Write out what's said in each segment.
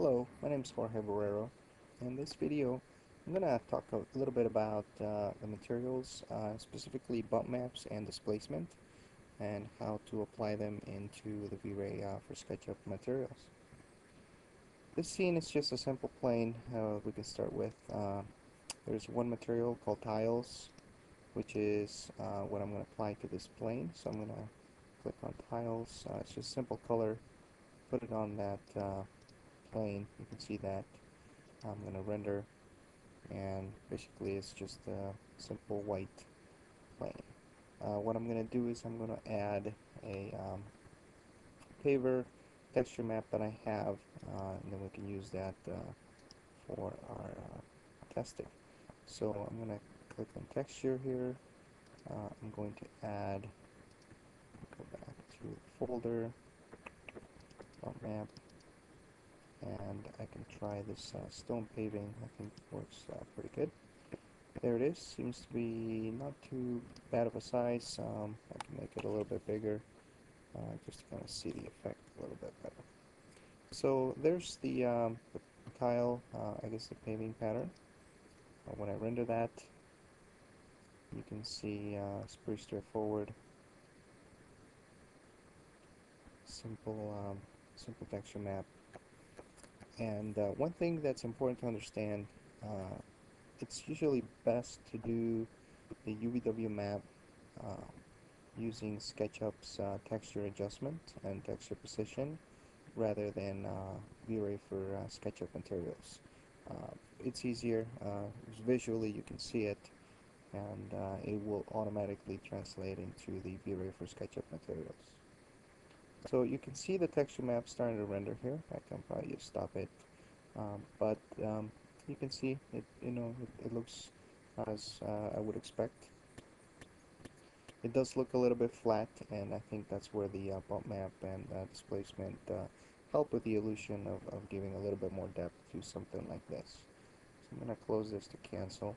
Hello, my name is Jorge Barrero. In this video, I'm going to talk a little bit about uh, the materials, uh, specifically bump maps and displacement, and how to apply them into the V-Ray uh, for SketchUp materials. This scene is just a simple plane uh, we can start with. Uh, there's one material called tiles, which is uh, what I'm going to apply to this plane. So I'm going to click on tiles. it's just simple color. Put it on that plane. You can see that. I'm going to render and basically it's just a simple white plane. Uh, what I'm going to do is I'm going to add a um, paver texture map that I have uh, and then we can use that uh, for our uh, testing. So I'm going to click on texture here. Uh, I'm going to add, go back to the folder, map, and I can try this uh, stone paving. I think works uh, pretty good. There it is. Seems to be not too bad of a size. Um, I can make it a little bit bigger uh, just to kind of see the effect a little bit better. So there's the, um, the tile uh, I guess the paving pattern. Uh, when I render that you can see uh, it's pretty straightforward. Simple um, simple texture map and uh, one thing that's important to understand, uh, it's usually best to do the UVW map uh, using SketchUp's uh, texture adjustment and texture position rather than uh, V-Ray for uh, SketchUp materials. it's easier, visually you can see it, and it will automatically translate into the V-Ray for SketchUp materials. So you can see the texture map starting to render here. I can probably just stop it. Um, but um, you can see it, you know, it, it looks as uh, I would expect. It does look a little bit flat, and I think that's where the uh, bump map and uh, displacement uh, help with the illusion of, of giving a little bit more depth to something like this. So I'm going to close this to cancel.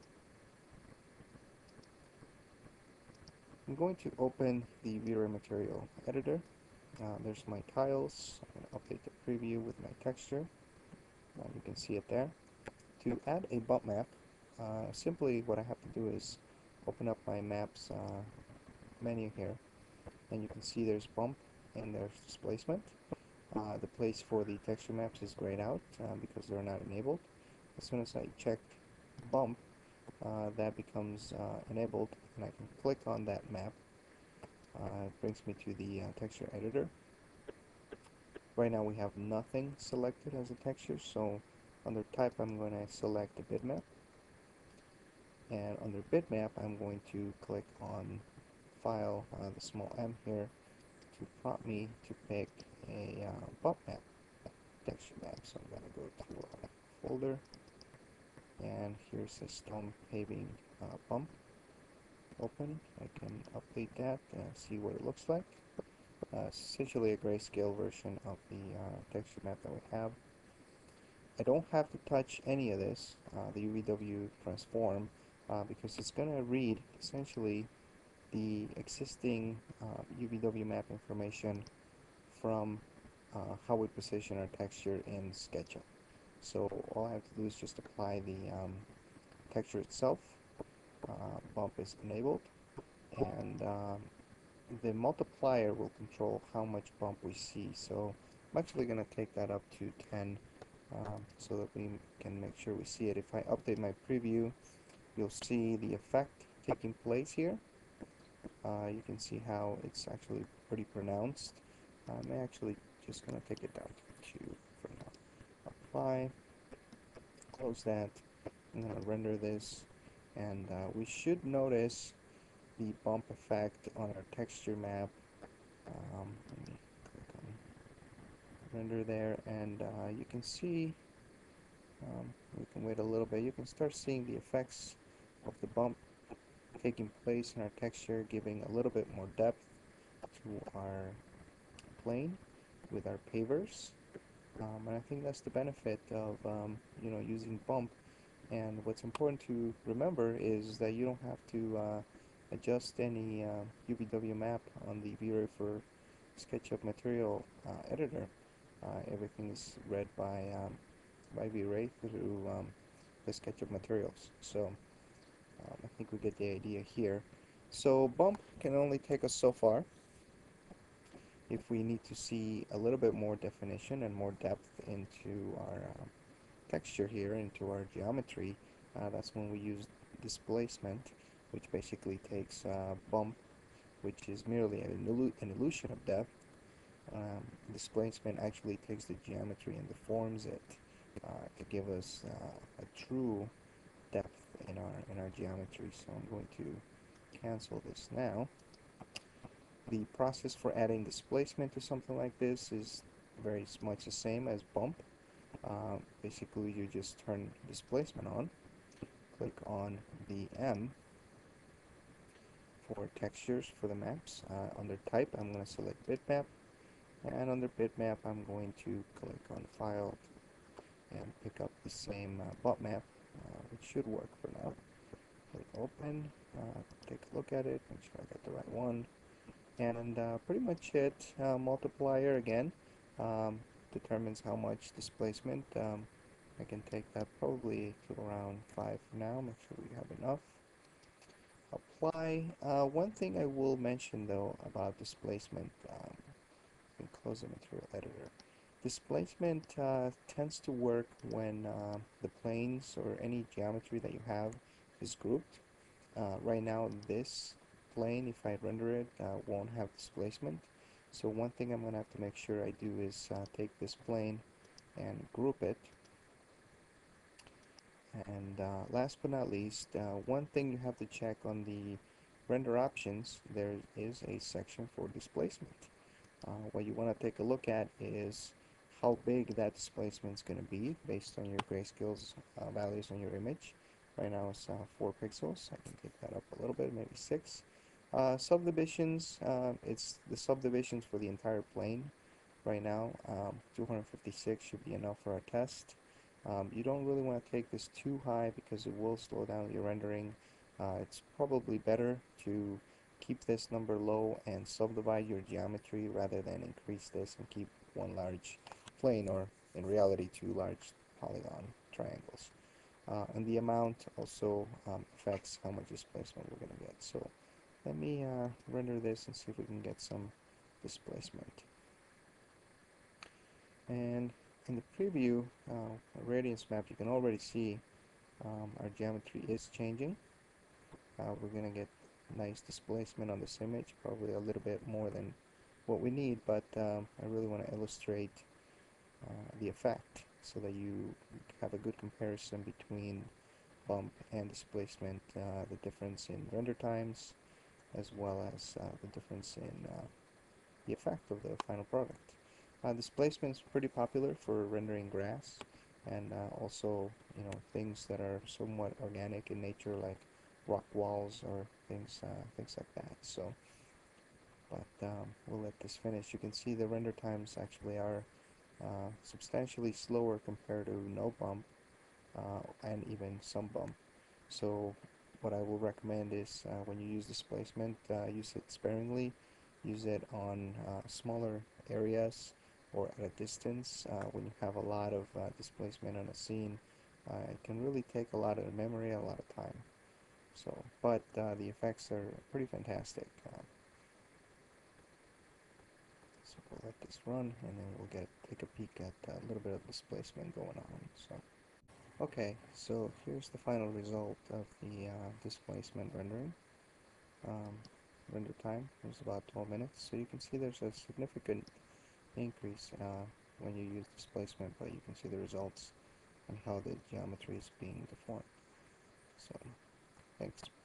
I'm going to open the V-Ray material editor uh, there's my tiles. I'm going to update the preview with my texture. Uh, you can see it there. To add a bump map, uh, simply what I have to do is open up my maps uh, menu here and you can see there's bump and there's displacement. Uh, the place for the texture maps is grayed out uh, because they're not enabled. As soon as I check bump, that becomes enabled and I can click on that map it brings me to the uh, texture editor. Right now we have nothing selected as a texture, so under type I'm going to select the bitmap. And under bitmap I'm going to click on file, uh, the small m here, to prompt me to pick a uh, bump map, texture map. So I'm going to go to uh, folder, and here's a stone paving uh, bump open. I can update that and see what it looks like. Uh, essentially a grayscale version of the uh, texture map that we have. I don't have to touch any of this, uh, the UVW transform, uh, because it's going to read essentially the existing UVW uh, map information from uh, how we position our texture in SketchUp. So all I have to do is just apply the um, texture itself uh, bump is enabled. And um, the multiplier will control how much bump we see. So I'm actually going to take that up to 10 um, so that we can make sure we see it. If I update my preview you'll see the effect taking place here. Uh, you can see how it's actually pretty pronounced. I'm actually just going to take it down to 2 for now apply close that I'm going to render this and uh, we should notice the bump effect on our texture map. Um, render there and uh, you can see um, we can wait a little bit. You can start seeing the effects of the bump taking place in our texture giving a little bit more depth to our plane with our pavers. Um, and I think that's the benefit of um, you know using bump and what's important to remember is that you don't have to uh, adjust any uh, UVW map on the V-Ray for SketchUp material uh, editor. Uh, everything is read by um, by V-Ray through um, the SketchUp materials. So um, I think we get the idea here. So bump can only take us so far. If we need to see a little bit more definition and more depth into our uh, texture here, into our geometry, uh, that's when we use displacement, which basically takes uh, bump, which is merely an, illu an illusion of depth. Um, displacement actually takes the geometry and deforms it uh, to give us uh, a true depth in our in our geometry. So I'm going to cancel this now. The process for adding displacement to something like this is very much the same as bump. Uh, basically, you just turn displacement on, click on the M for textures for the maps. Uh, under type, I'm going to select bitmap, and under bitmap, I'm going to click on file and pick up the same uh, bump map, uh, which should work for now. Click open, uh, take a look at it, make sure I got the right one, and uh, pretty much it. Uh, multiplier again um, determines how much displacement. Um, I can take that probably to around 5 for now, make sure we have enough. Apply. Uh, one thing I will mention though about displacement, um, close the material editor. Displacement uh, tends to work when uh, the planes or any geometry that you have is grouped. Uh, right now this plane, if I render it, uh, won't have displacement. So one thing I'm going to have to make sure I do is uh, take this plane and group it. And uh, last but not least, one thing you have to check on the render options, there is a section for displacement. what you want to take a look at is how big that displacement is going to be based on your grayscales uh, values on your image. Right now it's uh, 4 pixels. I can take that up a little bit, maybe 6. Uh, subdivisions, uh, it's the subdivisions for the entire plane. Right now, um, 256 should be enough for our test. Um, you don't really want to take this too high because it will slow down your rendering. Uh, it's probably better to keep this number low and subdivide your geometry rather than increase this and keep one large plane or in reality two large polygon triangles. Uh, and the amount also um, affects how much displacement we're going to get. So let me uh, render this and see if we can get some displacement. And in the preview, uh, radiance map, you can already see um, our geometry is changing. Uh, we're going to get nice displacement on this image, probably a little bit more than what we need, but um, I really want to illustrate uh, the effect so that you have a good comparison between bump and displacement, uh, the difference in render times, as well as uh, the difference in uh, the effect of the final product. Uh, displacement is pretty popular for rendering grass and also you know things that are somewhat organic in nature like rock walls or things things like that. So, but um, we'll let this finish. You can see the render times actually are uh, substantially slower compared to no bump uh, and even some bump. So what I will recommend is uh, when you use displacement, use it sparingly, use it on smaller areas or at a distance when you have a lot of displacement on a scene. it can really take a lot of memory, a lot of time. So, but uh, the effects are pretty fantastic. Uh, so we'll let this run and then we'll get take a peek at a little bit of displacement going on. So, okay, so here's the final result of the uh, displacement rendering. Um, render time was about 12 minutes, so you can see there's a significant increase uh, when you use displacement, but you can see the results and how the geometry is being deformed. So, thanks.